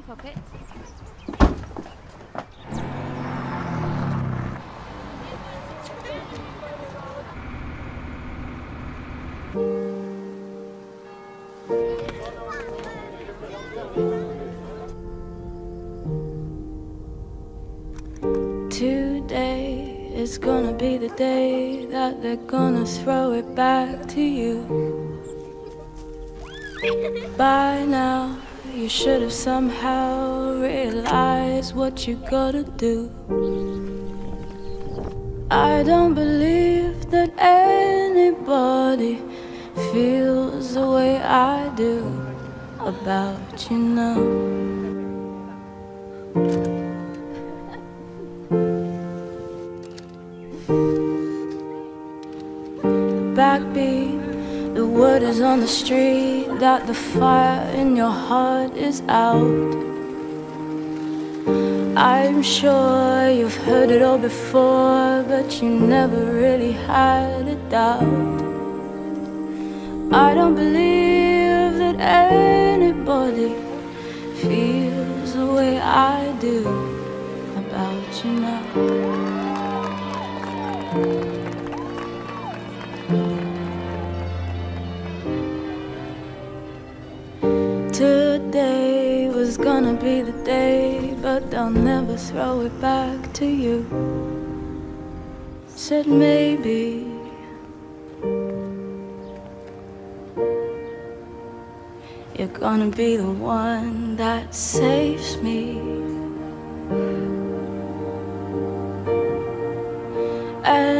on, puppet. Today is gonna be the day that they're gonna throw it back to you. By now, you should have somehow realized what you gotta do. I don't believe that anybody feels the way I do about you now. Backbeat, the word is on the street that the fire in your heart is out. I'm sure you've heard it all before, but you never really had a doubt. I don't believe that anybody feels the way I do about you now. Today was gonna be the day, but they'll never throw it back to you. Said maybe. You're gonna be the one that saves me. And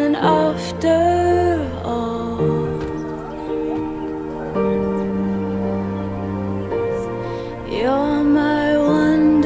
You're my wonder.